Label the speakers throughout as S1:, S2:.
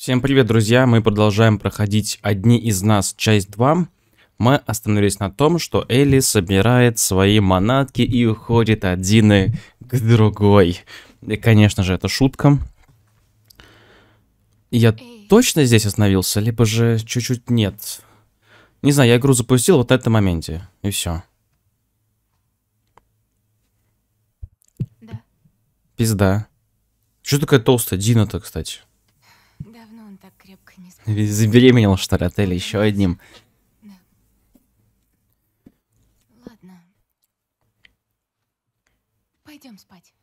S1: Всем привет, друзья! Мы продолжаем проходить «Одни из нас. Часть 2». Мы остановились на том, что Элли собирает свои манатки и уходит от Дины к другой. И, конечно же, это шутка. Я точно здесь остановился, либо же чуть-чуть нет. Не знаю, я игру запустил вот на этом моменте, и все.
S2: Да.
S1: Пизда. Что такая толстая Дина-то, кстати?
S2: Давно он так крепко не спал.
S1: Забеременел, что ли, от Элли еще одним.
S2: Ладно. Пойдем спать.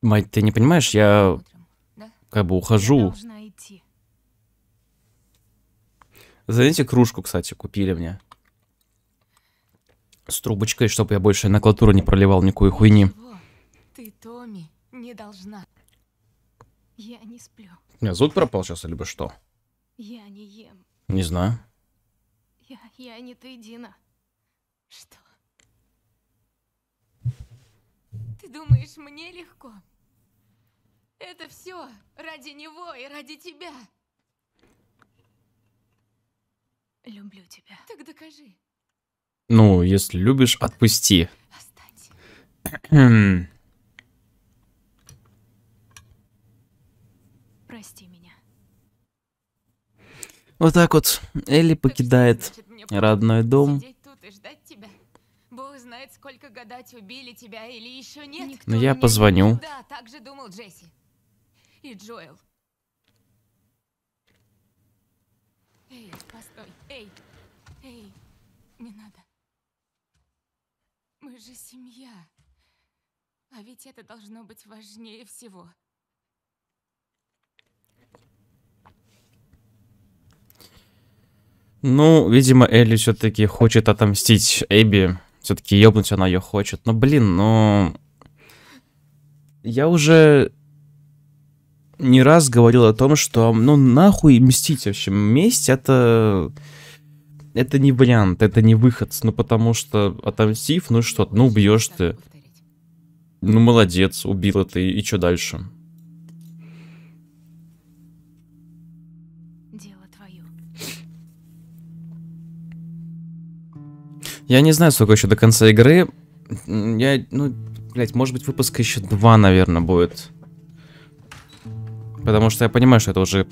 S1: Мать, ты не понимаешь, я
S2: Утром. Да?
S1: как бы
S2: Я
S1: ухожу.
S2: идти.
S1: Знаете, кружку, кстати, купили мне. С трубочкой, чтобы я больше на клатуру не проливал никакой хуйни.
S2: Ты, Томми, не должна. Я не сплю.
S1: У меня зуд пропал сейчас, либо что?
S2: Я не ем.
S1: Не знаю.
S2: Я, я не ты, Дина. Что? Ты думаешь, мне легко? Это все ради него и ради тебя. Люблю тебя. Так докажи.
S1: Ну, если любишь, отпусти.
S2: Останься. Прости.
S1: Вот так вот Элли покидает родной дом.
S2: Знает, сколько гадать, убили тебя или еще нет.
S1: Ну, я позвоню.
S2: Да, так же думал Джесси. И Джоэл. Эй, постой. Эй, эй, не надо. Мы же семья. А ведь это должно быть важнее всего.
S1: Ну, видимо, Элли все-таки хочет отомстить Эбби. Все-таки ебнуть она ее хочет. Но, блин, ну... Я уже не раз говорил о том, что, ну, нахуй мстить вообще. Месть это... Это не вариант, это не выход. Ну, потому что, отомстив, ну что, ну, убьешь ты. Ну, молодец, убила ты, и что дальше? Я не знаю, сколько еще до конца игры. Я, ну, блять, может быть, выпуска еще два, наверное, будет. Потому что я понимаю, что это уже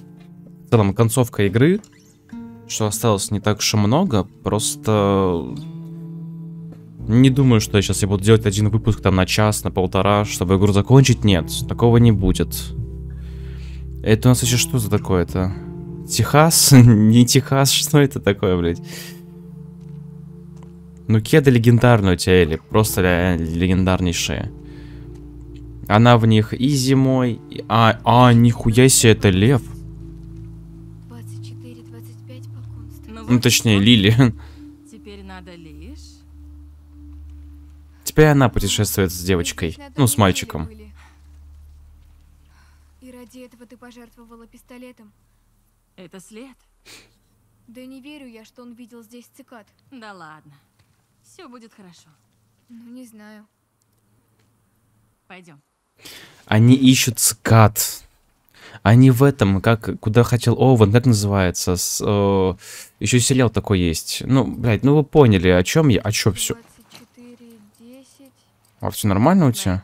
S1: в целом концовка игры. Что осталось не так уж и много. Просто... Не думаю, что я сейчас я буду делать один выпуск там на час, на полтора, чтобы игру закончить. Нет, такого не будет. Это у нас еще что за такое-то? Техас? не Техас, что это такое, блядь? Ну, кеды легендарные у тебя, Элли. Просто легендарнейшие. Она в них и зимой... и- А, а, нихуя себе, это лев.
S2: 24-25 по консту.
S1: Ну, точнее, Лили.
S3: Теперь надо лишь...
S1: Теперь она путешествует с девочкой. Ну, с мальчиком.
S4: И ради этого ты пожертвовала пистолетом.
S3: Это след?
S4: Да не верю я, что он видел здесь цикад.
S3: Да ладно. Все будет хорошо.
S4: Ну, не знаю.
S3: Пойдем.
S1: Они ищут скат. Они в этом, как, куда хотел Овен, как называется? С, э, еще сериал такой есть. Ну, блядь, ну вы поняли, о чем я, о чем все.
S4: 24, 10.
S1: А все нормально у тебя?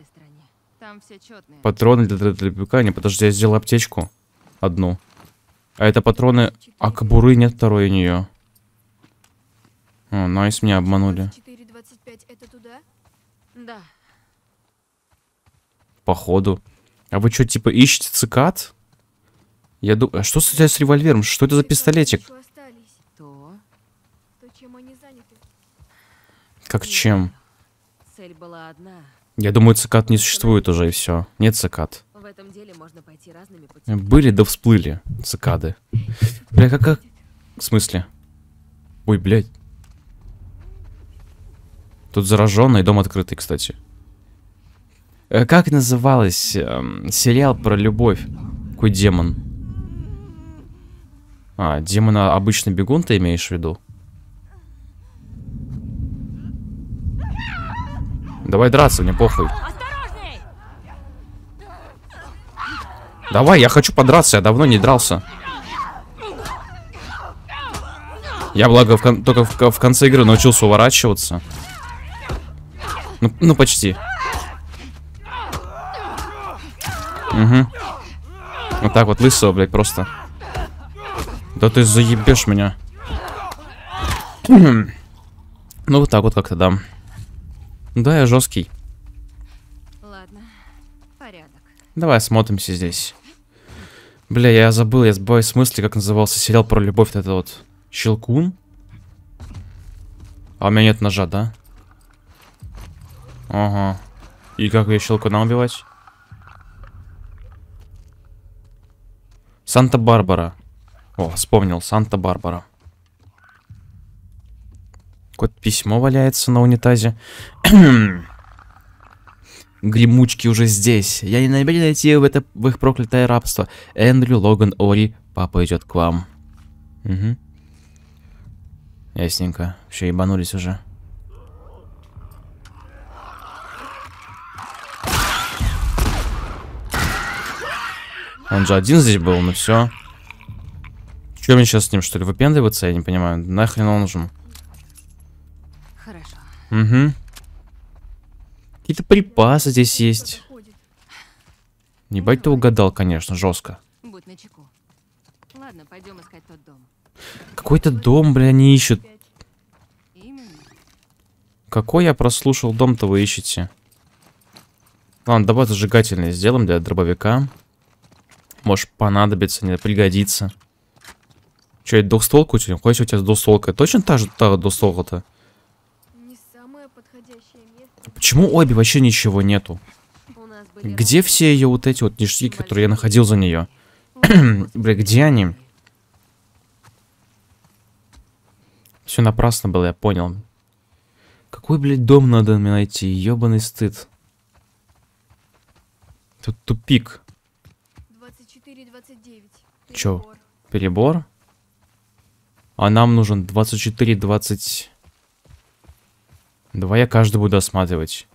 S1: Патроны для дробовика. Не, подожди, я сделал аптечку. Одну. А это патроны... А кобуры нет второй у нее. О, найс, меня обманули.
S4: 24, 25 это туда?
S3: Да.
S1: Походу. А вы что, типа, ищете цикад? Я думаю... А что с, тебя с револьвером? Что это за пистолетик?
S3: То.
S4: То, чем они заняты.
S1: Как чем?
S3: Цель была одна.
S1: Я думаю, цикад не существует уже, и все. Нет цикад.
S3: В этом деле можно пойти разными путями.
S1: Были да всплыли цикады. Бля, как... как... В смысле? Ой, блядь. Тут зараженный, дом открытый, кстати. Э, Как называлось эм, сериал про любовь? Какой демон? А, демона обычно бегун ты имеешь в виду? Давай драться, мне похуй. Давай, я хочу подраться, я давно не дрался. Я, благо, в кон- только в, в конце игры научился уворачиваться. Ну, ну почти. Угу. Вот так вот лысого, блядь, просто. Да ты заебешь меня. ну, вот так вот как-то, да. Да, я жесткий.
S3: Ладно, порядок.
S1: Давай смотримся здесь. Бля, я забыл, я сбавил в смысле, как назывался сериал про любовь, это вот. Щелкун? А у меня нет ножа, да? Ага. И как ее щелкуна убивать? Санта-Барбара. О, вспомнил, Санта-Барбара. Какое-то письмо валяется на унитазе. Гремучки уже здесь. Я не намерен найти в, это, в их проклятое рабство. Эндрю, Логан, Ори, папа идет к вам. Угу. Ясненько. Все, ебанулись уже. Он же один здесь был, ну все. Че мне сейчас с ним, что ли, выпендриваться? Я не понимаю. Нахрен он нужен?
S3: Хорошо.
S1: Угу. Какие-то припасы здесь есть.
S4: Заходит.
S1: Ебать ты угадал, конечно, жестко.
S3: Будь начеку. Ладно, пойдем искать тот дом.
S1: Какой-то дом, бля, они ищут. Какой я прослушал дом-то вы ищете? Ладно, давай зажигательный сделаем для дробовика. Может понадобится, не пригодится. Че, это двухстволка у тебя? Какой у тебя двухстволка? Точно та же та двухстволка-то? Почему обе вообще ничего нету? Где все ее вот эти вот ништяки, которые я находил за нее? Бля, где они? Все напрасно было, я понял. Какой, блядь, дом надо мне найти? Ёбаный стыд. Тут тупик.
S4: 24-29.
S1: Чё?
S4: Перебор.
S1: А нам нужен 24, 20... Давай я каждый буду осматривать.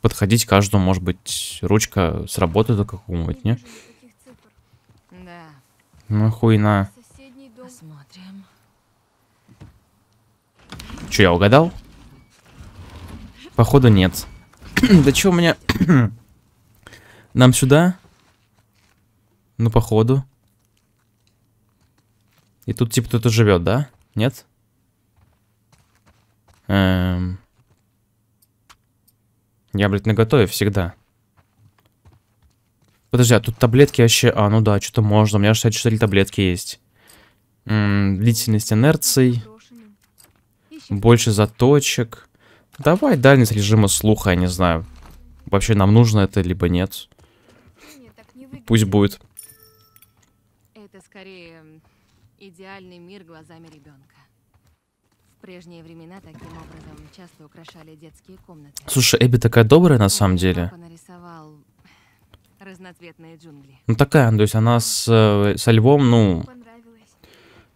S1: Подходить каждому, может быть, ручка сработает у какого-нибудь, не?
S3: Да,
S1: Ну хуйна.
S3: Посмотрим.
S1: Че, я угадал? Походу нет. да чё у меня... Нам сюда? Ну, походу. И тут типа кто-то живет, да? Нет? Эм... Я, блядь, наготове всегда. Подожди, а тут таблетки вообще... А, ну да, что-то можно. У меня 64 таблетки есть. М, длительность инерций. Больше заточек. Давай дальность режима слуха, я не знаю. Вообще нам нужно это, либо нет. Пусть будет.
S3: Это скорее м, идеальный мир глазами ребенка. В прежние времена таким образом часто украшали детские комнаты.
S1: Слушай, Эбби такая добрая на самом деле.
S3: разноцветные джунгли.
S1: Ну такая, то есть она с, э, со львом, ну,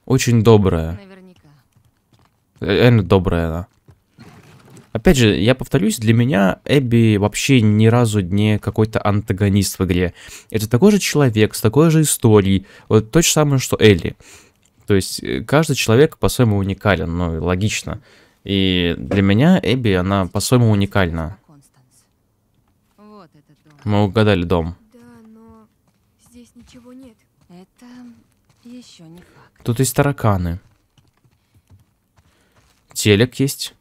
S1: очень добрая.
S3: Наверняка.
S1: Реально добрая она. Опять же, я повторюсь, для меня Эбби вообще ни разу не какой-то антагонист в игре. Это такой же человек, с такой же историей. Вот то же самое, что Элли. То есть э, каждый человек по-своему уникален, ну, и логично. И для меня Эбби, она по-своему уникальна. Мы угадали дом.
S4: Да, но здесь ничего нет.
S3: Это еще не факт.
S1: Тут есть тараканы. Телек есть.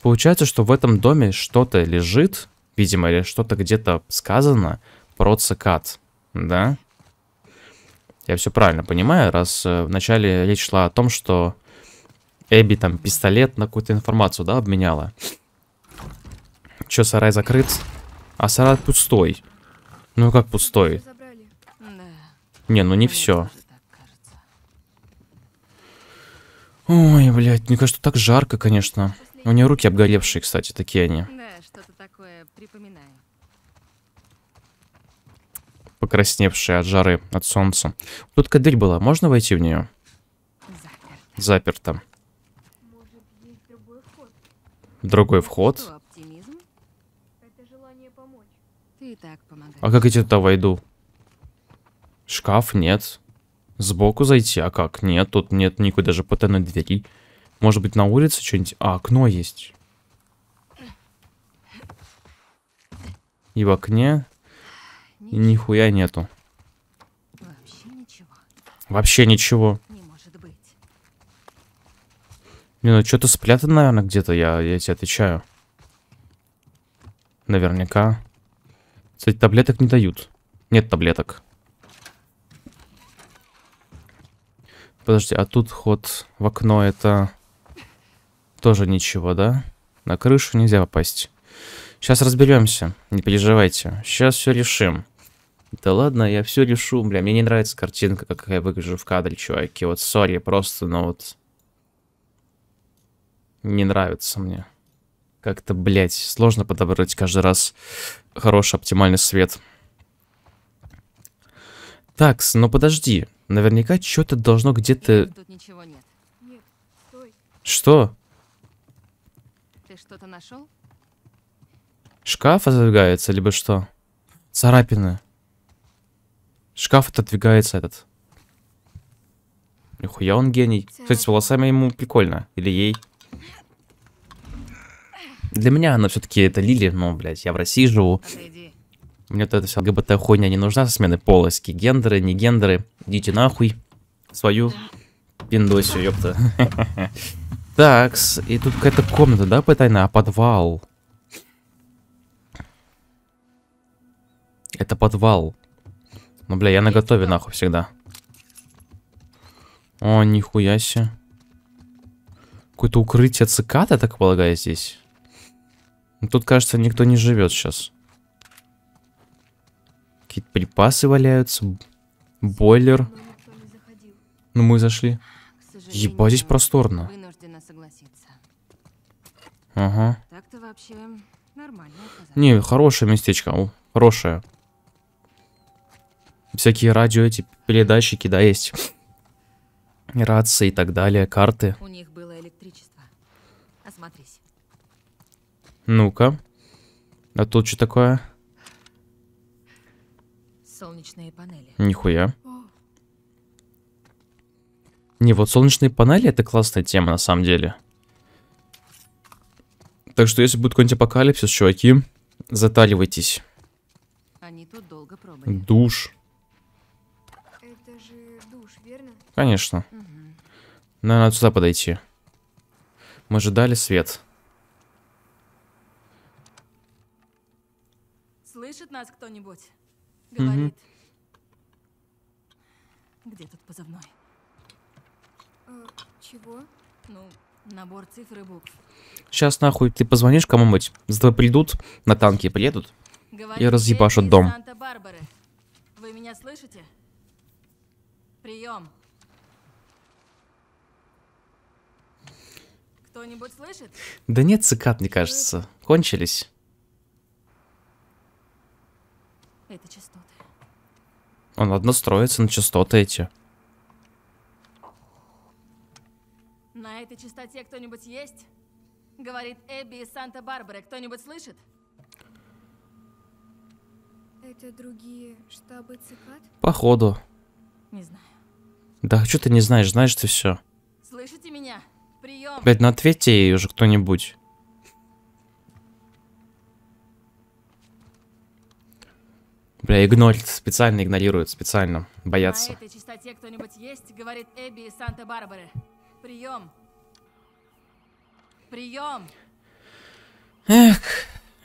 S1: Получается, что в этом доме что-то лежит, видимо, или что-то где-то сказано про цикад, да? Я все правильно понимаю, раз э, вначале речь шла о том, что Эбби там пистолет на какую-то информацию, да, обменяла. Че, сарай закрыт? А сарай пустой. Ну как пустой? Не, ну не все. Ой, блядь, мне кажется, так жарко, конечно. У нее руки обгоревшие, кстати, такие они.
S3: Да, что-то такое припоминаю.
S1: Покрасневшие от жары, от солнца. Тут дверь была, можно войти в нее?
S3: Запер.
S1: Заперто.
S4: Может, есть другой вход.
S1: Другой вход.
S3: Что, оптимизм?
S4: Это желание помочь.
S3: Ты и так помогаешь.
S1: А как я туда войду? Шкаф нет. Сбоку зайти? А как? Нет, тут нет никакой даже потайной двери. Может быть, на улице что-нибудь? А, окно есть. И в окне и нихуя нету.
S3: Вообще ничего.
S1: Вообще ничего.
S3: Не может быть.
S1: Не, ну что-то спрятано, наверное, где-то, я, я тебе отвечаю. Наверняка. Кстати, таблеток не дают. Нет таблеток. Подожди, а тут ход в окно это тоже ничего, да? На крышу нельзя попасть. Сейчас разберемся, не переживайте. Сейчас все решим. Да ладно, я все решу, бля. Мне не нравится картинка, как я выгляжу в кадре, чуваки. Вот, сори, просто, ну вот... Не нравится мне. Как-то, блядь, сложно подобрать каждый раз хороший оптимальный свет. Так, ну подожди. Наверняка что-то должно где-то...
S3: Тут ничего нет.
S4: Нет, стой.
S1: Что?
S3: Ты что-то нашел?
S1: Шкаф отодвигается, либо что? Царапины. Шкаф отодвигается этот. Нихуя он гений. Кстати, с волосами ему прикольно. Или ей. Для меня она все-таки это Лили, но, блядь, я в России живу.
S3: Отойди.
S1: Мне вот эта вся ЛГБТ хуйня не нужна, смены полоски, гендеры, не гендеры. Идите нахуй. Свою пиндосию, ёпта. Такс, и тут какая-то комната, да, потайная, а подвал? Это подвал. Ну, бля, я на готове нахуй всегда. О, нихуя себе. Какое-то укрытие цикад, я так полагаю, здесь. Ну, Тут, кажется, никто не живет сейчас. Какие-то припасы валяются. Бойлер. Ну, мы зашли. Ебать, здесь просторно. Ага.
S3: Так-то вообще нормально оказалось.
S1: Не, хорошее местечко. Хорошее. Всякие радио, эти передатчики, да, есть. Рации и так далее, карты.
S3: У них было электричество. Осмотрись.
S1: Ну-ка. А тут что такое?
S3: Солнечные панели.
S1: Нихуя.
S4: О,
S1: Не, вот солнечные панели это классная тема на самом деле. Так что если будет какой-нибудь апокалипсис, чуваки, затаривайтесь.
S3: Они тут долго.
S1: Душ. Конечно.
S3: Мгм.
S1: Наверное, надо сюда подойти. Мы же дали свет.
S3: Слышит нас кто-нибудь? Говорит. Где тут позывной?
S4: А, чего?
S3: Ну, набор цифр и букв.
S1: Сейчас нахуй ты позвонишь кому-нибудь, за тобой придут, на танке приедут.
S3: Говорит
S1: разъебашу
S3: Эбби из
S1: дом.
S3: Вы меня слышите? Прием. Кто-нибудь слышит?
S1: Да нет цикад, мне кажется. Кончились.
S3: Это частоты.
S1: Он надо настроиться на частоты эти.
S3: На этой частоте кто-нибудь есть? Говорит Эбби из Санта-Барбары. Кто-нибудь слышит?
S4: Это другие штабы цикад?
S1: Походу.
S3: Не знаю.
S1: Да что ты не знаешь, знаешь ты все.
S3: Слышите меня?
S1: Блять, ну ответьте ей уже кто-нибудь. Бля, игнорит, специально игнорирует, специально.
S3: На
S1: Боятся.
S3: этой частоте кто-нибудь есть? Говорит Эбби из Санта-Барбары. Прием. Прием.
S1: Эх,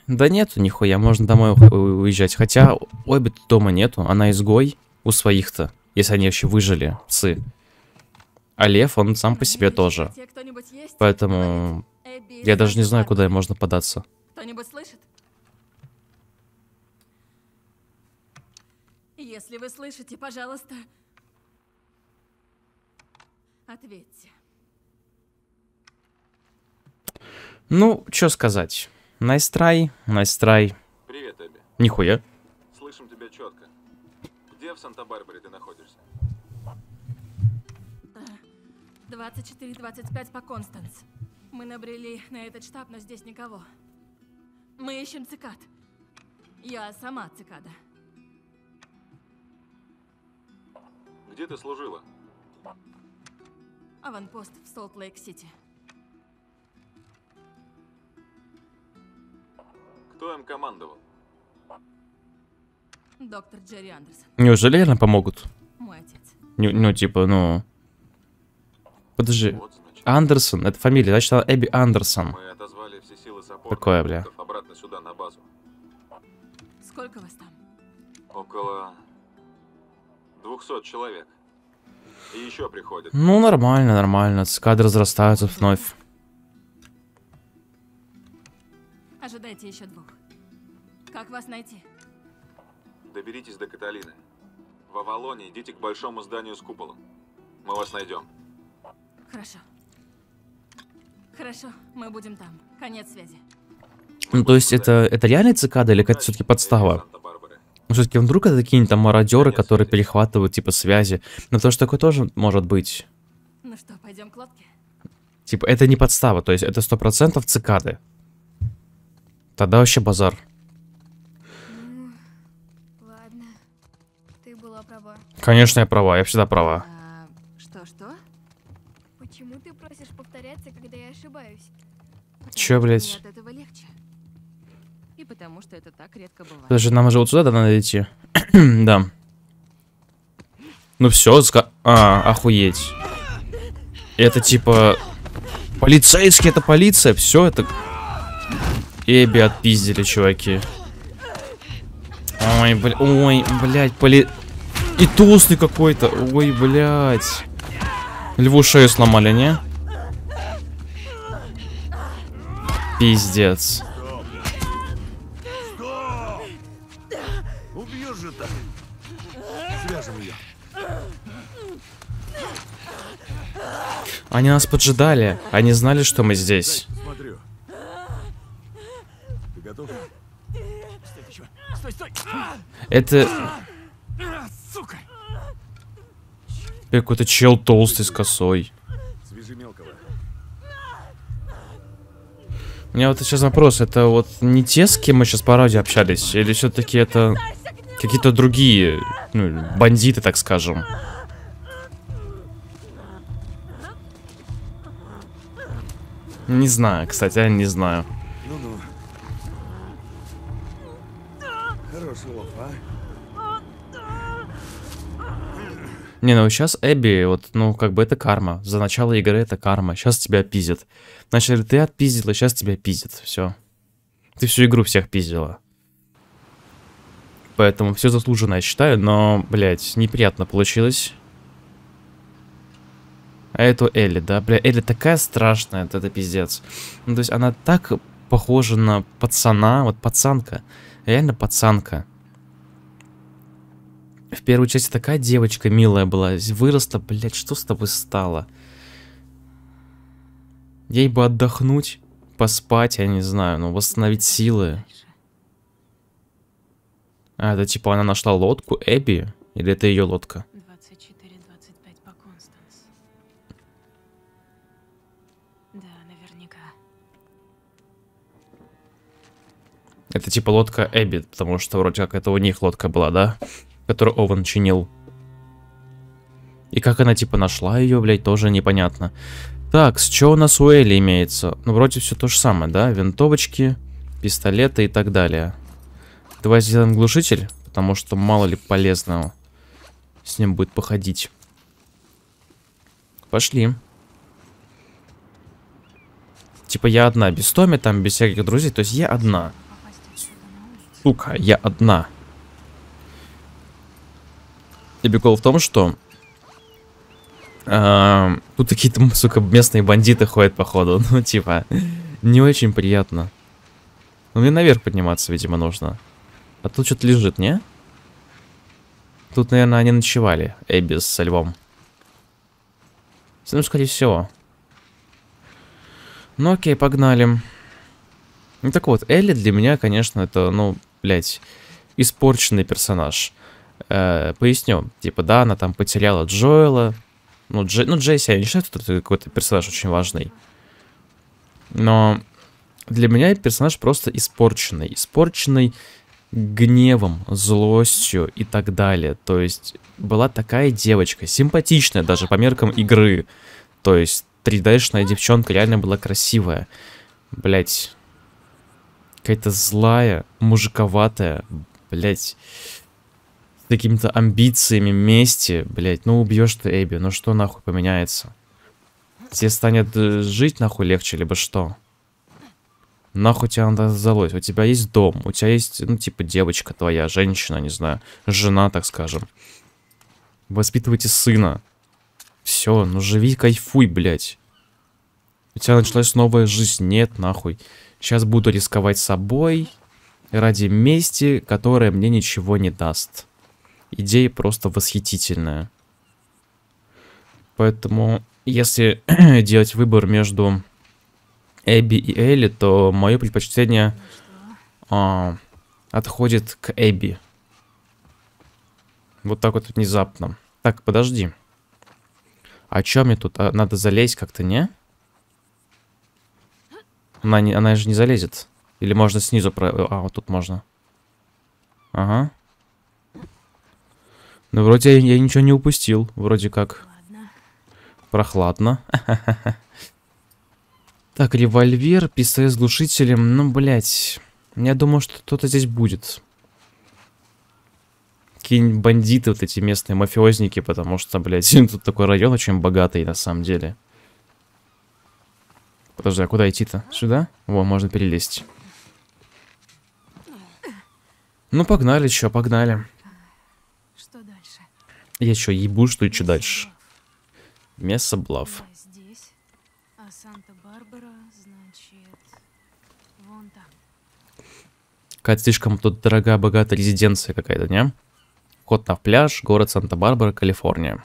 S1: да нету нихуя, можно домой уезжать. Хотя обе дома нету, она изгой у своих-то, если они вообще выжили, псы. А лев, он сам по себе тоже. Поэтому я даже не знаю, куда можно податься.
S3: Кто-нибудь слышит? Если вы слышите, пожалуйста, ответьте.
S1: Ну, что сказать. Nice try, nice try.
S5: Привет, Эбби.
S1: Нихуя.
S5: Слышим тебя четко. Где в Санта-Барбаре ты находишься?
S3: 24-25 по Констанс. Мы набрели на этот штаб, но здесь никого. Мы ищем цикад. Я сама цикада.
S5: Где ты служила?
S3: Аванпост в Солт-Лейк-Сити.
S5: Кто им командовал?
S3: Доктор Джерри Андерсон,
S1: Неужели реально помогут?
S3: мой отец.
S1: Не- Ну, типа, ну... Подожди.
S5: Вот, значит.
S1: Андерсон, это фамилия, значит, она Эбби Андерсон.
S5: Мы отозвали все силы саппорта
S1: Такое, бля.
S5: обратно сюда, на базу.
S3: Сколько вас там?
S5: Около 200 человек. И еще приходят.
S1: Ну, нормально, нормально. Кадры разрастаются вновь.
S3: Ожидайте еще двух. Как вас найти?
S5: Доберитесь до Каталины. В Авалоне идите к большому зданию с куполом. Мы вас найдем.
S3: Хорошо. Хорошо, мы будем там. Конец связи.
S1: Ну, то есть, это, это реальная цикада или какая-то все-таки подстава? Ну, все-таки вдруг это какие-нибудь там мародеры, которые перехватывают, типа, связи. Ну, то, что такое тоже может быть.
S3: Ну что, пойдем к лодке?
S1: Типа, это не подстава, то есть, это сто процентов цикады. Тогда вообще базар.
S4: Ну, ладно. Ты была права.
S1: Конечно, я права, я всегда права.
S3: А, что-что?
S4: Почему ты просишь повторяться, когда я ошибаюсь?
S3: Что
S1: блядь?
S3: мне от этого легче. И потому что это так редко бывает.
S1: Подожди, нам же вот сюда да, надо идти. да. Ну все, ска... А, охуеть. Это типа... Полицейский, это полиция, все это... Эбби отпиздили, чуваки. Ой, бля... Ой, блядь, поли... И толстый какой-то. Ой, блядь. Льву шею сломали, не? Пиздец.
S6: Убьешь же так. Свяжем ее.
S1: Они нас поджидали. Они знали, что мы здесь.
S6: Смотрю. Ты готов?
S7: Стой, стой!
S1: Это
S7: Сука!
S1: какой-то чел толстый с косой. У меня вот сейчас вопрос, это вот не те, с кем мы сейчас по радио общались, или все-таки это какие-то другие, ну, бандиты, так скажем? Не знаю, кстати, я не знаю.
S6: Ну-ну. Хороший лов, а?
S1: Не, ну сейчас Эбби, вот, ну, как бы это карма. За начало игры это карма. Сейчас тебя пиздят. Значит, ты отпиздила, сейчас тебя пиздят. Все. Ты всю игру всех пиздила. Поэтому все заслуженно, я считаю, но, блядь, неприятно получилось. А эту Элли, да? Бля, Элли такая страшная, это, пиздец. Ну, то есть она так похожа на пацана, вот пацанка. Реально пацанка. В первой части такая девочка милая была, выросла, блядь, что с тобой стало? Ей бы отдохнуть, поспать, я не знаю, ну, восстановить силы. А, это типа она нашла лодку Эбби? Или это ее лодка?
S3: 24-25 по Констанс. Да, наверняка.
S1: Это типа лодка Эбби, потому что вроде как это у них лодка была, да? Которую Ован чинил. И как она типа нашла ее, блядь, тоже непонятно. Так, с чего у нас у Элли имеется? Ну, вроде все то же самое, да? Винтовочки, пистолеты и так далее. Давай сделаем глушитель, потому что мало ли полезного с ним будет походить. Пошли. Типа я одна, без Томи, там, без всяких друзей, то есть я одна. Сука, я одна. И прикол в том, что тут какие-то, сука, местные бандиты ходят, походу. Ну, типа, не очень приятно. Ну, мне наверх подниматься, видимо, нужно. А тут что-то лежит, не? Тут, наверное, они ночевали, Эбби со львом. Ну, скорее всего. Ну, окей, погнали. Ну, так вот, Элли для меня, конечно, это, ну, блядь, испорченный персонаж. Э, поясню. Типа, да, она там потеряла Джоэла. Ну, Дже... ну Джесси, я не считаю, что это какой-то персонаж очень важный. Но для меня персонаж просто испорченный. Испорченный гневом, злостью и так далее. То есть была такая девочка, симпатичная даже по меркам игры. То есть 3D-шная девчонка реально была красивая. Блять. Какая-то злая, мужиковатая, блять. Какими-то амбициями, мести, блять. Ну убьешь ты Эбби, ну что нахуй поменяется? Тебе станет э, жить нахуй легче, либо что? Нахуй тебе надо сдалось? У тебя есть дом, у тебя есть, ну, типа, девочка твоя, женщина, не знаю, жена, так скажем. Воспитывайте сына. Все, ну живи, кайфуй, блядь. У тебя началась новая жизнь. Нет, нахуй. Сейчас буду рисковать собой ради мести, которая мне ничего не даст. Идея просто восхитительная. Поэтому, если делать выбор между Эбби и Элли, то мое предпочтение а, отходит к Эбби. Вот так вот внезапно. Так, подожди. А чё мне тут? А, надо залезть как-то, не? Она, не, она же не залезет. Или можно снизу про... А, вот тут можно. Ага. Ну, вроде я, я ничего не упустил. Вроде как.
S4: Ладно.
S1: Прохладно. Так, револьвер, пистолет с глушителем. Ну, блядь. Я думаю, что кто-то здесь будет. Какие-нибудь бандиты, вот эти местные мафиозники, потому что, блядь, тут такой район очень богатый, на самом деле. Подожди, а куда идти-то? Сюда? Во, можно перелезть. Ну, погнали, чё, погнали.
S4: Что?
S1: Я чё, ебу, что и чё дальше? Место Блав.
S4: А.
S1: Какая-то слишком тут дорогая, богатая резиденция какая-то, не? Вход на пляж, город Санта-Барбара, Калифорния.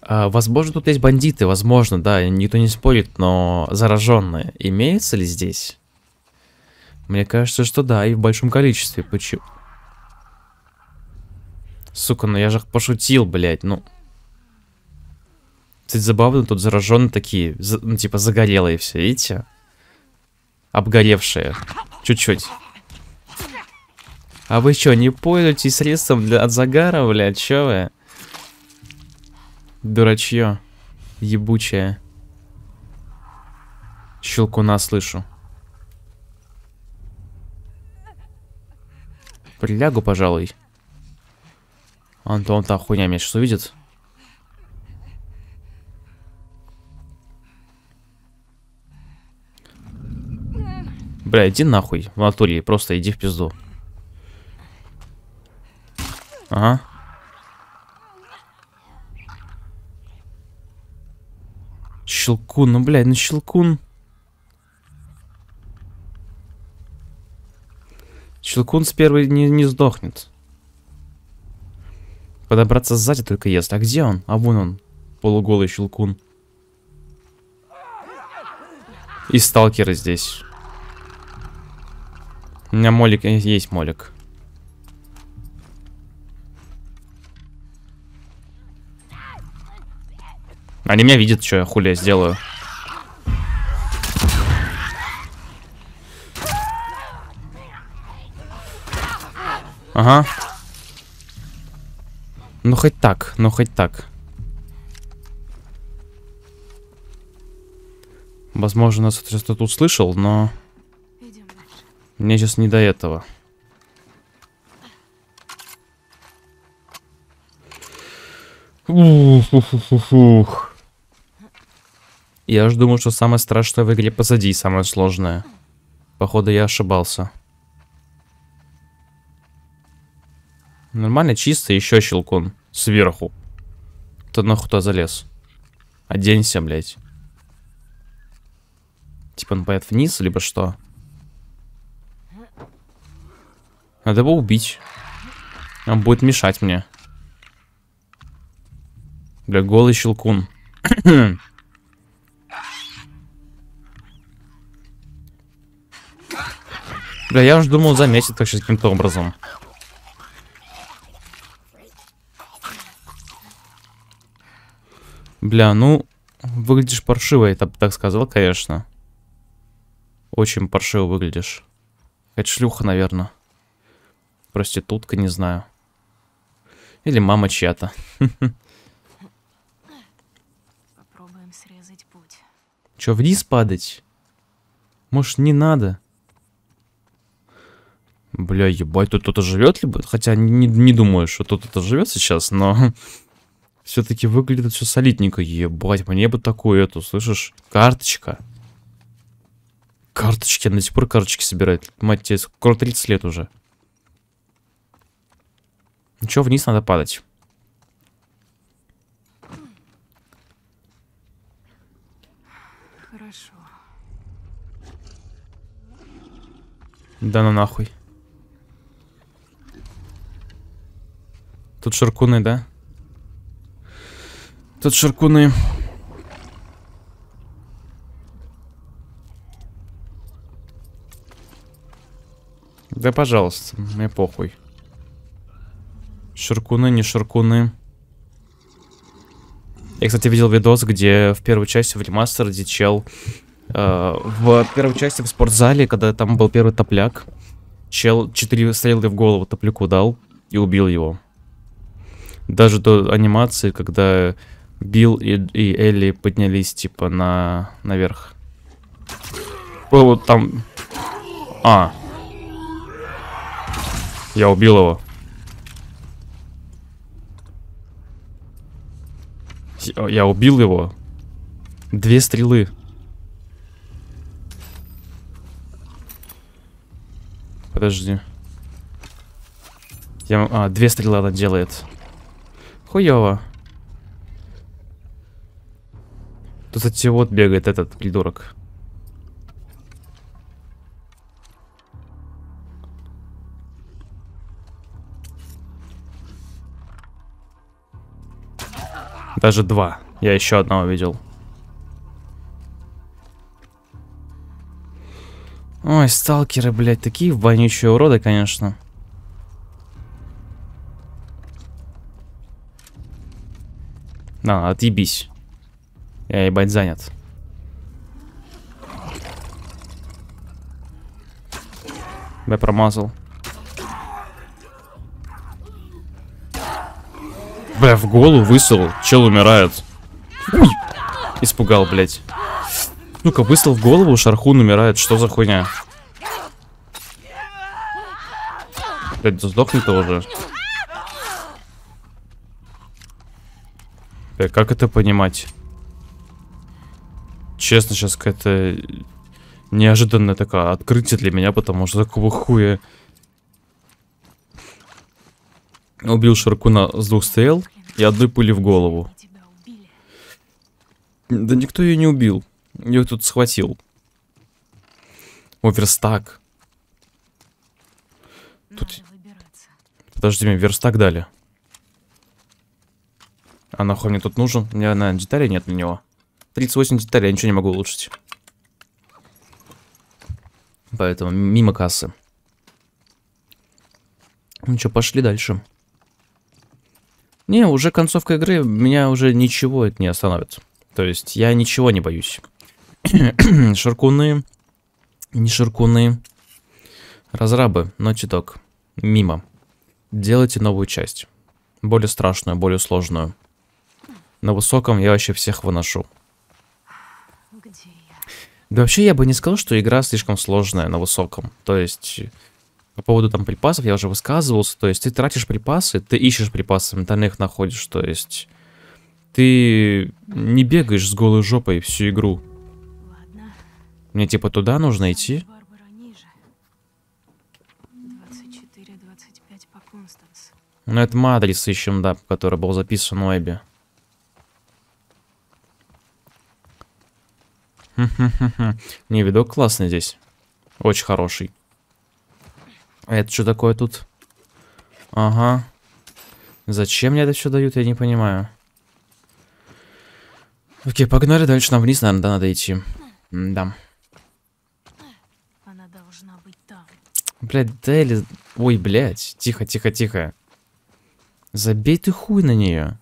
S1: А, возможно, тут есть бандиты, возможно, да, никто не спорит, но зараженные имеются ли здесь? Мне кажется, что да, и в большом количестве. Почему? Сука, ну я же пошутил, блядь, ну. Кстати, забавно, тут зараженные такие, за- ну типа загорелые все, видите? Обгоревшие. Чуть-чуть. А вы что, не пользуетесь средством для, от загара, блядь? Чё вы? Дурачье. Ебучее. Щелкуна слышу. Прилягу, пожалуй. Антон, та хуйня меня сейчас увидит. Бля, иди нахуй в натуре, просто иди в пизду. Ага. Щелкун, ну, блядь, ну щелкун. Щелкун с первой не, не сдохнет. Подобраться сзади только ест. А где он? А вон он. Полуголый щелкун. И сталкеры здесь. У меня молик, э, есть молик. Они меня видят, что я хули я сделаю. Ага. Ну хоть так, ну хоть так. Возможно, нас сейчас кто-то услышал, но мне сейчас не до этого. Ух, ух, ух, ух. Я же думал, что самое страшное в игре позади, самое сложное. Походу, я ошибался. Нормально, чисто, еще щелкун. Сверху. Ты нахуй туда залез. Оденься, блядь. Типа он поет вниз, либо что? Надо его убить. Он будет мешать мне. Бля, голый щелкун. Бля, я уже думал заметит как каким-то образом. Бля, ну, выглядишь паршиво, я так, сказал, конечно. Очень паршиво выглядишь. Это шлюха, наверное. Проститутка, не знаю. Или мама чья-то.
S3: Попробуем срезать путь.
S1: Чё, вниз падать? Может, не надо? Бля, ебать, тут кто-то живет либо? Хотя не, не думаю, что тут кто-то живет сейчас, но... Все-таки выглядит все солидненько. Ебать, мне бы такую эту, слышишь? Карточка. Карточки, она до сих пор карточки собирает. Мать тебе, скоро 30 лет уже. Ну чё, вниз надо падать.
S3: Хорошо.
S1: Да ну нахуй. Тут шаркуны, да? Тут шаркуны. Да, пожалуйста, мне похуй. Шаркуны, не шаркуны. Я, кстати, видел видос, где в первой части в ремастере чел э, в первой части в спортзале, когда там был первый топляк, чел 4 стрелы в голову топляку дал и убил его. Даже до анимации, когда Билл и, и Элли поднялись, типа, на наверх. О, вот там... А. Я убил его. Я- убил его. Две стрелы. Подожди. Я... А, две стрелы она делает. Хуёво. Тут, кстати, вот бегает этот придурок. Даже два. Я еще одного видел. Ой, сталкеры, блядь, такие вонючие уроды, конечно. На, отъебись. Я ебать занят. Я промазал. Бля, в голову выстрел. Чел умирает. Уй! Испугал, блядь. Ну-ка, выстрел в голову, Шархун умирает. Что за хуйня? Блядь, да сдохни ты уже. Бля, как это понимать? Честно, сейчас какая-то неожиданная такая открытие для меня, потому что такого хуя... Убил Шаркуна с двух стрел и одной пули в голову. Да никто ее не убил. Ее тут схватил. О, верстак. Тут-. Подожди, мне верстак дали. А нахуй мне тут нужен? У меня, наверное, деталей нет на него. 38 деталей, я ничего не могу улучшить. Поэтому мимо кассы. Ну что, пошли дальше. Не, уже концовка игры, меня уже ничего это не остановит. То есть я ничего не боюсь. Шаркуны, не шаркуны. Разрабы, Naughty Dog. Мимо. Делайте новую часть. Более страшную, более сложную. На высоком я вообще всех выношу. Да вообще я бы не сказал, что игра слишком сложная на высоком. То есть, по поводу там припасов я уже высказывался. То есть, ты тратишь припасы, ты ищешь припасы, ментально их находишь. То есть, ты не бегаешь с голой жопой всю игру.
S3: Ладно.
S1: Мне типа туда нужно идти.
S3: Барбара ниже. 24-25 по Констанс.
S1: Ну, это мы адрес ищем, да, который был записан в Эбби. Не, видок классный здесь. Очень хороший. А это что такое тут? Ага. Зачем мне это все дают, я не понимаю. Окей, погнали дальше. Нам вниз, наверное, да, надо идти. Да.
S3: Она должна быть там.
S1: Блядь, Дели... Ой, блядь. Тихо, тихо, тихо. Забей ты хуй на нее.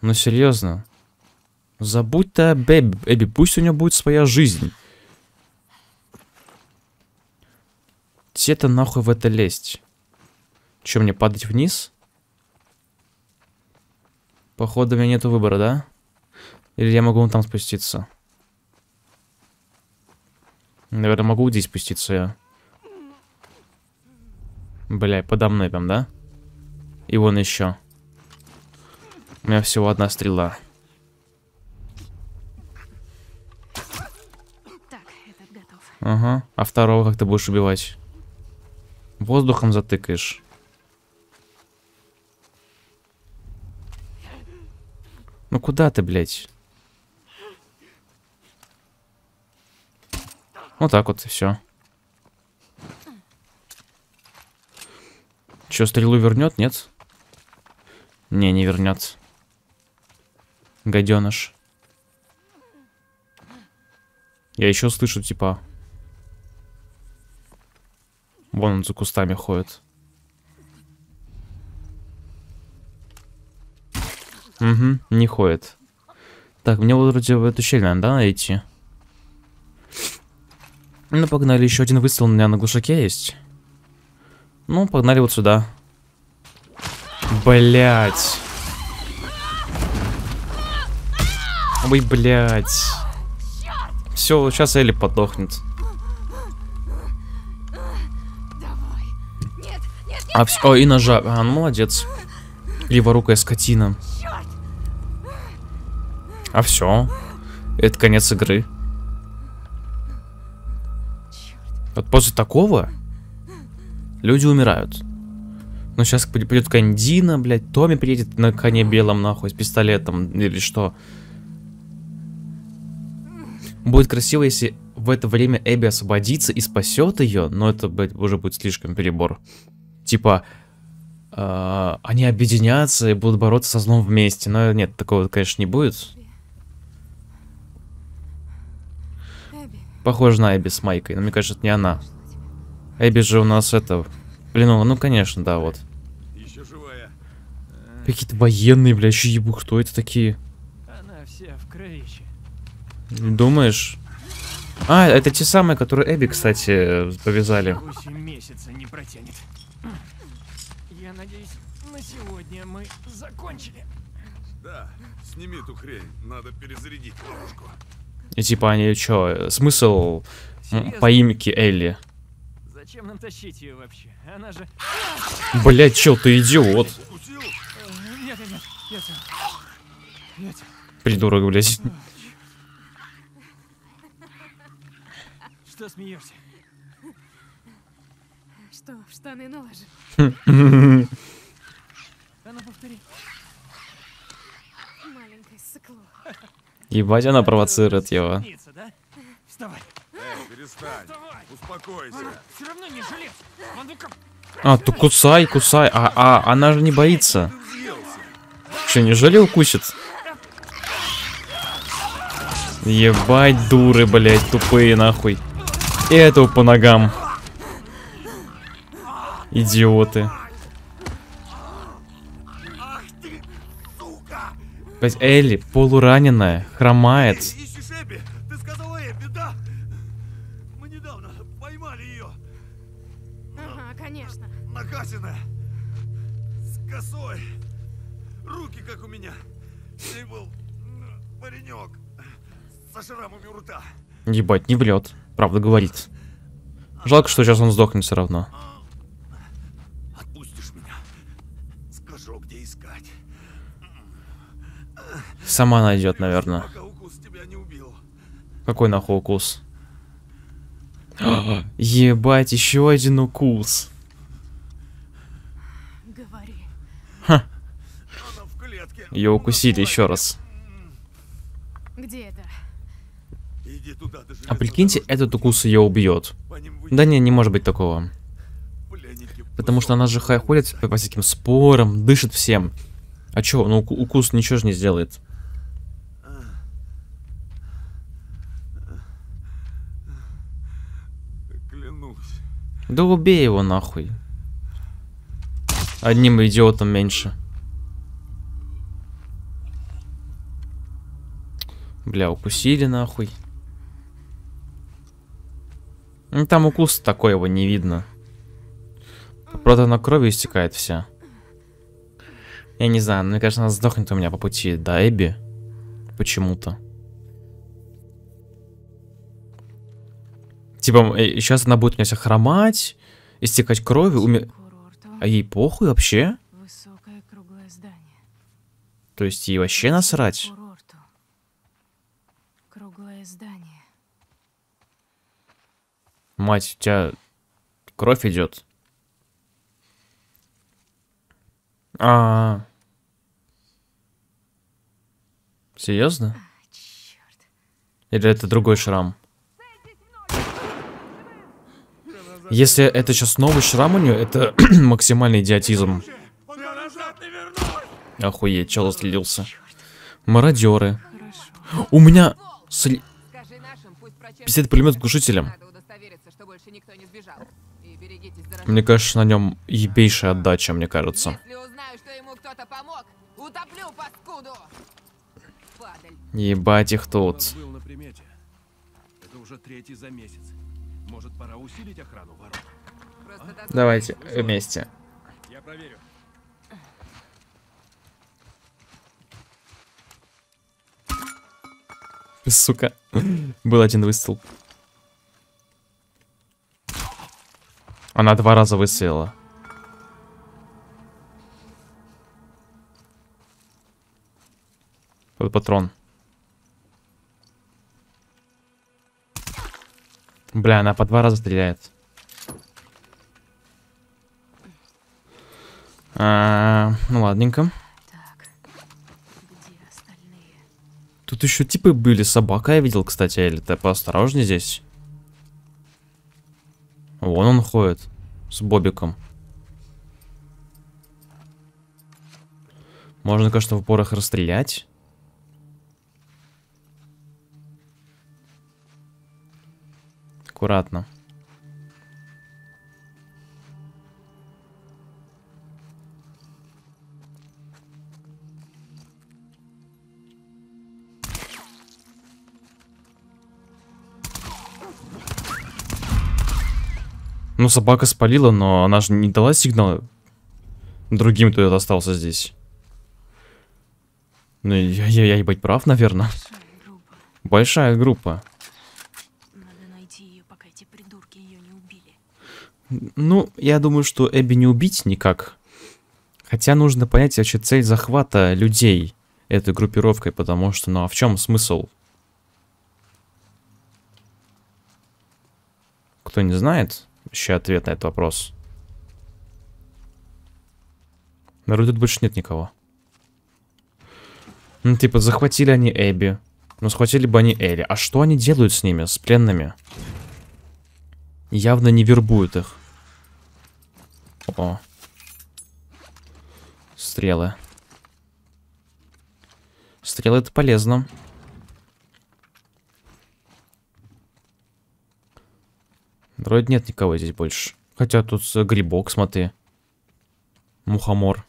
S1: Ну, серьезно. Забудь ты об Эбби. Эбби, пусть у нее будет своя жизнь. Где-то нахуй в это лезть? Че, мне падать вниз? Походу, у меня нету выбора, да? Или я могу вон там спуститься? Наверное, могу здесь спуститься я. Бля, подо мной там, да? И вон еще. У меня всего одна стрела.
S3: Так, этот готов.
S1: Ага. А второго как ты будешь убивать? Воздухом затыкаешь. Ну куда ты, блядь? Вот так вот и все. Че, стрелу вернет, нет? Не, не вернет. Гаденыш. Я еще слышу, типа. Вон он за кустами ходит. Угу, не ходит. Так, мне вроде в эту щель надо, да, найти? Ну, погнали, еще один выстрел у меня на глушаке есть. Ну, погнали вот сюда. Блять. Ой, блять. Все, сейчас Элли подохнет. А все, о, и ножа. А, ну, молодец. Леворукая скотина. А все. Это конец игры. Вот после такого люди умирают. Ну, сейчас придет какая-нибудь Дина, блядь, Томми приедет на коне белом, нахуй, с пистолетом, или что. Будет красиво, если в это время Эбби освободится и спасет ее, но это, блядь, уже будет слишком перебор. Типа, э, они объединятся и будут бороться со злом вместе. Но нет, такого, конечно, не будет. Похоже на Эбби с Майкой, но мне кажется, это не она. Эбби же у нас это... Блин, ну, ну конечно, да, вот.
S6: Живая.
S1: Какие-то военные, бля, еще ебу, кто это такие?
S7: Она вся в кровище.
S1: Думаешь? А, это те самые, которые Эбби, кстати, повязали.
S7: Месяца не протянет. Надеюсь, на сегодня мы закончили.
S6: Да, сними эту хрень. Надо перезарядить ловушку.
S1: И типа они чё, смысл
S7: Серьезно?
S1: поимки Элли?
S7: Зачем нам тащить ее вообще? Она же...
S1: Блять, чел, ты идиот.
S7: Э, Нет, нет, нет. Я сам.
S1: Придурок, блядь.
S7: Что смеешься?
S4: Что, в штаны наложи?
S7: А ну повтори.
S4: Маленькое сыкло.
S1: Ебать, она провоцирует его.
S7: Вставай.
S6: Эй, перестань. Успокойся.
S7: Все равно не желез. А ну-ка.
S1: А, ты кусай, кусай. А, а, она же не боится. Че, неужели укусит? Ебать, дуры, блядь, тупые, нахуй. И этого по ногам. Идиоты. Блядь, Элли, полураненая, хромает.
S6: Эбби? Ты сказала Эбби, да? Мы недавно поймали ее.
S4: Ага, конечно.
S6: Накасенная. С косой. Руки, как у меня. С ней был паренек. Со шрамами у рта.
S1: Ебать, не врет. Правда говорит. Жалко, что сейчас он сдохнет все равно.
S6: Отпустишь меня? Скажу, где искать.
S1: Сама найдет, наверное. Какой нахуй укус? Ебать, еще один укус.
S4: Говори.
S6: Она в клетке.
S1: Ее укусили еще раз.
S4: Где это?
S6: Иди туда, до
S1: А прикиньте, этот укус ее убьет. Да не, не может быть такого. Потому что она же ха- ходит по, всяким спорам, дышит всем. А чё, ну уку- укус ничего же не сделает. Да убей его нахуй. Одним идиотом меньше. Бля, укусили нахуй. Ну, там укус такой его не видно. Правда, на крови истекает вся. Я не знаю, мне кажется, она сдохнет у меня по пути до Эбби. Почему-то. Типа, сейчас она будет у меня вся хромать, истекать кровью, уме... А ей похуй вообще?
S3: Высокое круглое здание.
S1: То есть ей вообще насрать?
S3: Курорту. Круглое здание.
S1: Мать, у тебя кровь идет. А. Серьезно?
S3: Черт.
S1: Или это другой шрам? Если это сейчас новый шрам у нее, это максимальный идиотизм. Охуеть, чел слился. Мародеры. У меня сли-
S3: Скажи нашим, пусть прочешут.
S1: пистолет пулемет с глушителем. Мне кажется, на нем ебейшая отдача, мне кажется. Ебать их тут.
S6: Вас был на примете. Это уже третий за месяц. Может, пора усилить охрану ворот?
S3: Просто дозор-
S1: Давайте вместе.
S6: Я проверю.
S1: Сука. Был один выстрел. Она два раза выстрелила. Вот патрон. Бля, она по два раза стреляет. А, ну ладненько. Тут еще типы были. Собака я видел, кстати, Элли. Ты поосторожнее здесь. Вон он ходит. С Бобиком. Можно, конечно, в упорах расстрелять. Аккуратно. Ну, собака спалила, но она же не дала сигнал другим, кто остался здесь. Ну, я, я, я ебать прав, наверное.
S3: Большая группа.
S1: Большая группа.
S3: Надо найти ее, пока эти придурки ее не убили.
S1: Ну, я думаю, что Эбби не убить никак. Хотя нужно понять вообще цель захвата людей этой группировкой, потому что, ну а в чем смысл? Кто не знает, еще ответ на этот вопрос. Вроде тут больше нет никого. Ну, типа, захватили они Эбби. Ну, схватили бы они Элли. А что они делают с ними, с пленными? Явно не вербуют их. О. Стрелы. Стрелы это полезно. Вроде нет никого здесь больше. Хотя тут э, грибок, смотри. Мухомор.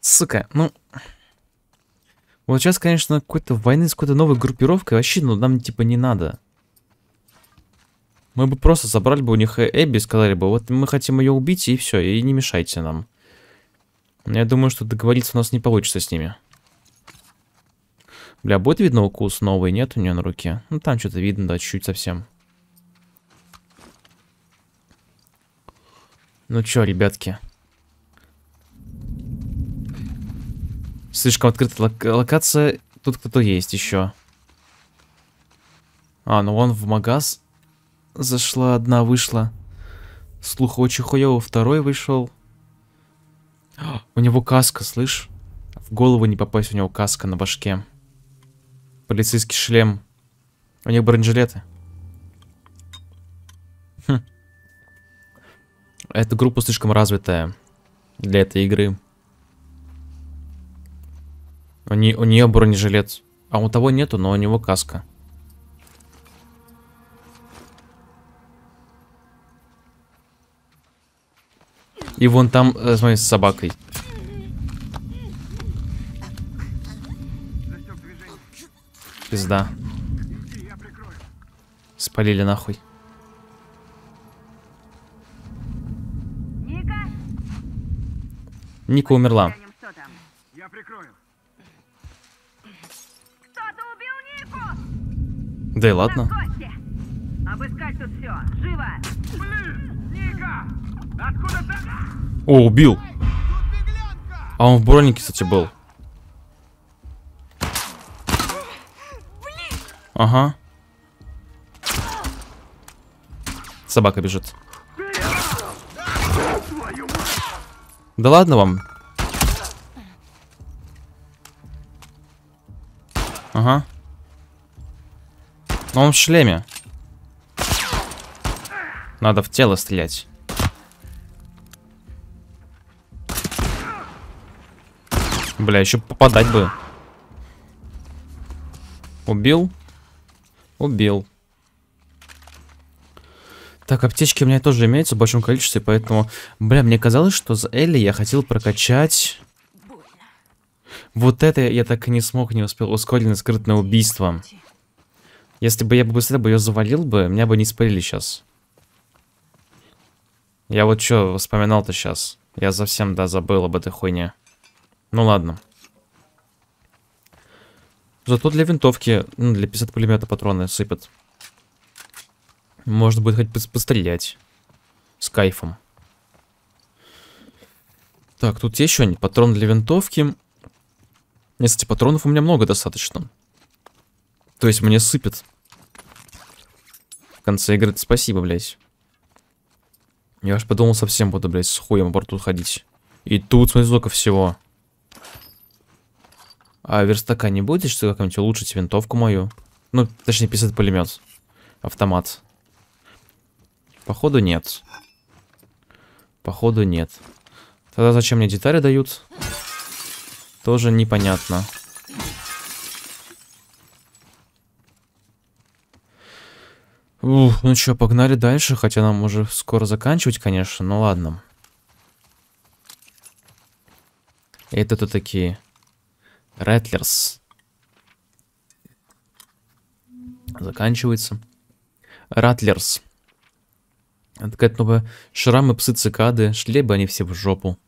S1: Сука, ну... Вот сейчас, конечно, какой-то войны с какой-то новой группировкой вообще, ну, нам типа не надо. Мы бы просто забрали бы у них э- Эбби, сказали бы, вот мы хотим ее убить, и все, и не мешайте нам. Я думаю, что договориться у нас не получится с ними. Бля, будет видно укус новый, нет у нее на руке? Ну там что-то видно, да, чуть-чуть совсем. Ну чё, ребятки. Слишком открытая лок- локация. Тут кто-то есть еще. А, ну вон в магаз зашла одна, вышла. Слух очень хуёво, второй вышел. У него каска, слышь? В голову не попасть, у него каска на башке. Полицейский шлем. У них бронежилеты. Хм. Эта группа слишком развитая для этой игры. У, не, у нее бронежилет. А у того нету, но у него каска. И вон там, э, смотри, с собакой. Пизда. Спалили нахуй. Ника умерла.
S6: Я прикрою.
S8: Кто-то убил Нику!
S1: Да и ладно.
S8: Обыскать тут все! Живо!
S6: Блин! Ника! Откуда ты?
S1: О, убил. А он в бронике, кстати, был. Ага. Собака бежит. Да ладно вам. Ага. Но он в шлеме. Надо в тело стрелять. Бля, еще попадать бы. Убил? Убил. Так, аптечки у меня тоже имеются в большом количестве, поэтому... Бля, мне казалось, что за Элли я хотел прокачать... Вот это я так и не смог, не успел. Ускоренное скрытное убийство. Если бы я бы быстрее бы ее завалил бы, меня бы не спалили сейчас. Я вот что вспоминал-то сейчас. Я совсем, да, забыл об этой хуйне. Ну ладно. Зато для винтовки, ну, для пистолета пулемета патроны сыпят. Может быть, хоть пос- пострелять. С кайфом. Так, тут еще патрон для винтовки. Кстати, патронов у меня много достаточно. То есть мне сыпет. В конце игры спасибо, блядь. Я аж подумал, совсем буду, блядь, с хуем в борту ходить. И тут, смотри, сколько всего. А верстака не будет, что как-нибудь улучшить винтовку мою? Ну, точнее, писать пулемет. Автомат. Походу нет. Походу нет. Тогда зачем мне детали дают? Тоже непонятно. Ух, ну что, погнали дальше, хотя нам уже скоро заканчивать, конечно, ну ладно. Это-то такие... Рэтлерс. Заканчивается. Ратлерс. Это какая-то новая... Шрамы, псы, цикады. Шли бы они все в жопу.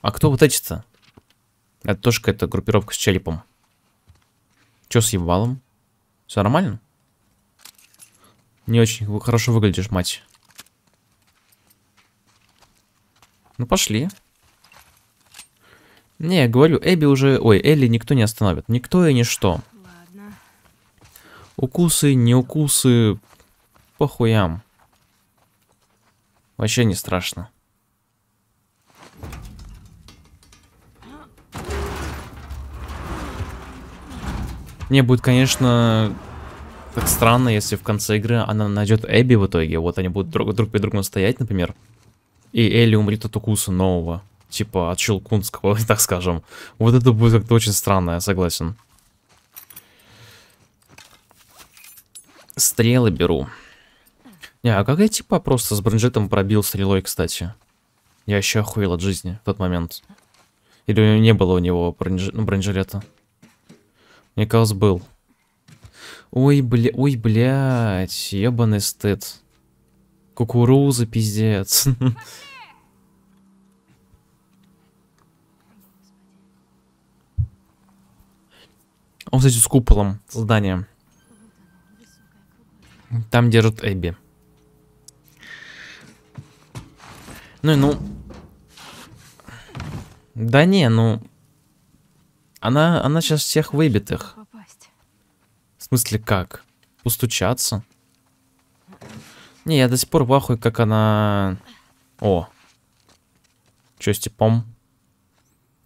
S1: А кто вот эти-то? Это тоже какая-то группировка с черепом. Чё с ебалом? Все нормально? Не очень хорошо выглядишь, мать. Ну, пошли. Не, я говорю, Эбби уже... Ой, Элли никто не остановит. Никто и ничто.
S3: Ладно.
S1: Укусы, не укусы, по хуям. Вообще не страшно. Не, будет, конечно, так странно, если в конце игры она найдет Эбби в итоге. Вот они будут друг, друг перед другом стоять, например. И Элли умрет от укуса нового. Типа от Щелкунского, так скажем. Вот это будет как-то очень странно, я согласен. Стрелы беру. Не, а как я типа просто с бронжетом пробил стрелой, кстати? Я еще охуел от жизни в тот момент. Или не было у него бронж... ну? Мне казалось, был. Ой, бля... Ой, блядь, ебаный стыд. Кукуруза, пиздец. Он, кстати, с куполом здания. Там держит Эбби. Ну и ну. Да не, ну. Она, она сейчас всех выбитых.
S3: Попасть.
S1: В смысле как? Устучаться? Не, я до сих пор в как она... О. Чё с типом?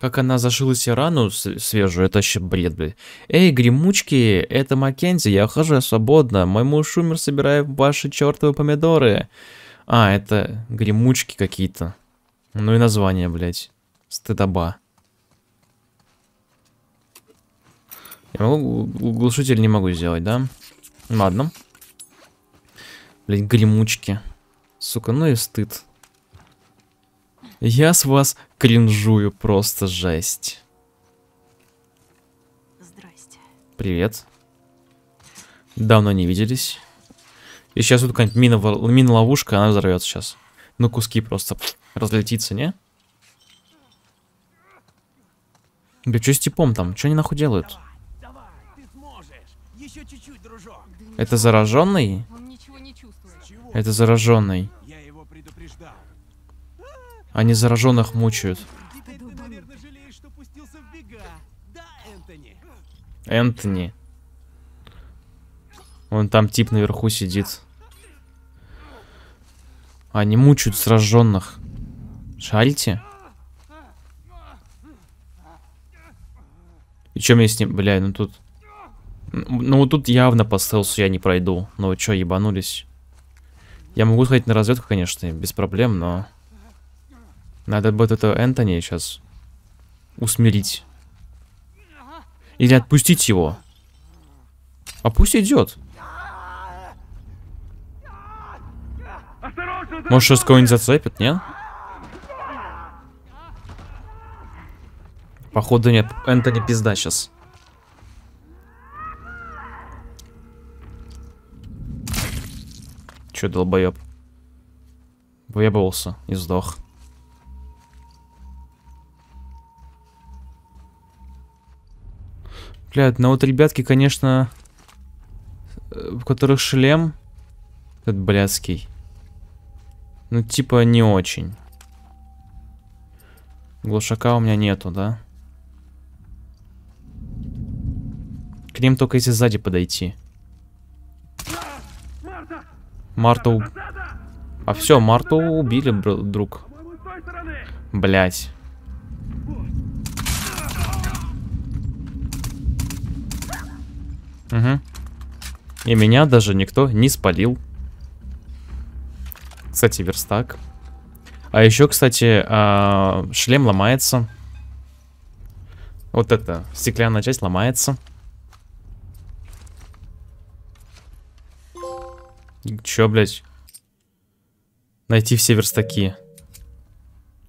S1: Как она зашила себе рану свежую, это вообще бред, блядь. Эй, гремучки, это Маккензи, я ухожу свободно. Мой муж умер, собирая ваши чертовы помидоры. А, это гремучки какие-то. Ну и название, блядь. Стыдоба. Я могу глушитель не могу сделать, да? Ладно. Блин, гремучки. Сука, ну и стыд. Я с вас кринжую, просто жесть.
S3: Здрасте.
S1: Привет. Давно не виделись. И сейчас тут какая-нибудь мина, мина-ловушка, она взорвется сейчас. На куски просто разлетится, не? Бля, что с типом там? Что они нахуй делают?
S7: Давай. Еще чуть-чуть, дружок.
S1: Это зараженный? Это зараженный.
S7: Я.
S1: Они зараженных мучают.
S7: Энтони?
S1: Вон там тип наверху сидит. Они мучают сраженных. Шарите? И чё мне с ним, бля, ну тут... Ну вот тут явно по стелсу я не пройду. Ну вы чё, ебанулись? Я могу сходить на разведку, конечно, без проблем, но... Надо будет это Энтони сейчас усмирить. Или отпустить его. А пусть идет. Может, сейчас кого-нибудь зацепит, нет? Походу нет. Энтони пизда сейчас. Че, долбоеб? Выебывался и сдох. Блядь, ну вот ребятки, конечно, э, у которых шлем, этот блядский, ну типа не очень. Глушака у меня нету, да? К ним только если сзади подойти. Марту... А все, Марту убили, друг. Блять. Угу. И меня даже никто не спалил. Кстати, верстак. А еще, кстати, а, шлем ломается. Вот эта стеклянная часть ломается. Че, блядь? Найти все верстаки.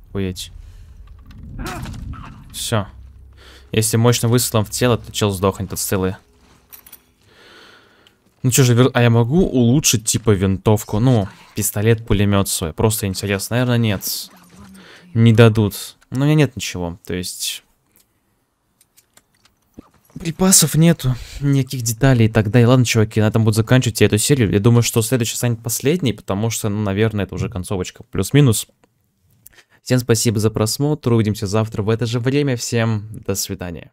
S1: Охуеть. Все. Если мощным выстрелом в тело, то чел сдохнет от стрелы. Ну что же, а я могу улучшить типа винтовку? Ну, пистолет-пулемет свой. Просто интересно. Наверное, нет. Не дадут. Но у меня нет ничего. То есть... Припасов нету, никаких деталей и так далее. Ладно, чуваки, на этом буду заканчивать я эту серию. Я думаю, что следующий станет последний, потому что, ну, наверное, это уже концовочка. Плюс-минус. Всем спасибо за просмотр. Увидимся завтра в это же время. Всем до свидания.